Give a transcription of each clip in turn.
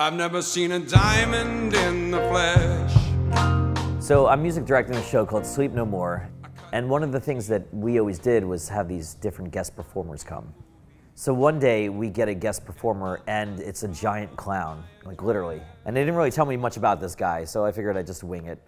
I've never seen a diamond in the flesh. So I'm music directing a show called Sleep No More, and one of the things that we always did was have these different guest performers come. So one day we get a guest performer and it's a giant clown, like literally. And they didn't really tell me much about this guy, so I figured I'd just wing it.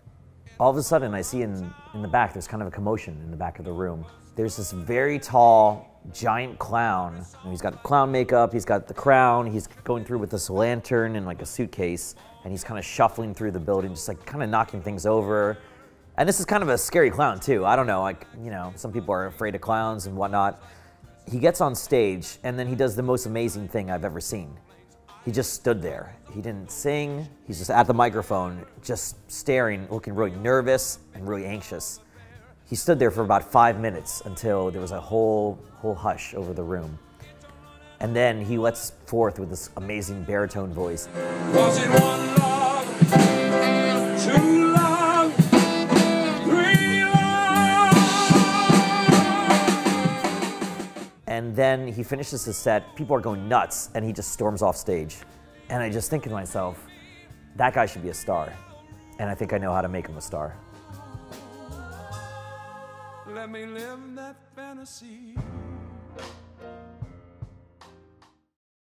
All of a sudden I see in, in the back, there's kind of a commotion in the back of the room. There's this very tall, giant clown. And He's got clown makeup, he's got the crown, he's going through with this lantern and like a suitcase, and he's kind of shuffling through the building, just like kind of knocking things over. And this is kind of a scary clown too. I don't know, like, you know, some people are afraid of clowns and whatnot he gets on stage and then he does the most amazing thing I've ever seen. He just stood there. He didn't sing. He's just at the microphone, just staring, looking really nervous and really anxious. He stood there for about five minutes until there was a whole, whole hush over the room. And then he lets forth with this amazing baritone voice. And then he finishes his set, people are going nuts, and he just storms off stage. And I just think to myself, that guy should be a star. And I think I know how to make him a star. Let me live that fantasy.